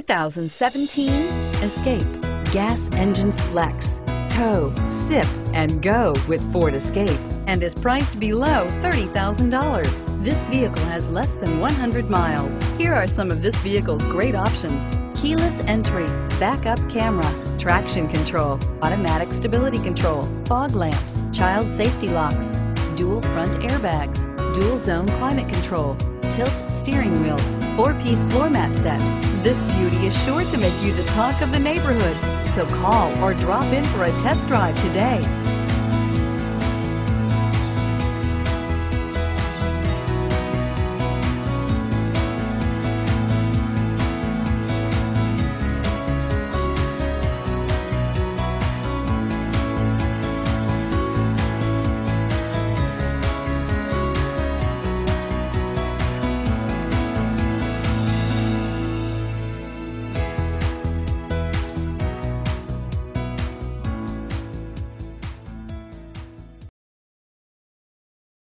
2017 Escape. Gas engines flex, tow, sip, and go with Ford Escape and is priced below $30,000. This vehicle has less than 100 miles. Here are some of this vehicle's great options. Keyless entry, backup camera, traction control, automatic stability control, fog lamps, child safety locks, dual front airbags, dual zone climate control, tilt steering wheel, four-piece floor mat set. This beauty is sure to make you the talk of the neighborhood. So call or drop in for a test drive today.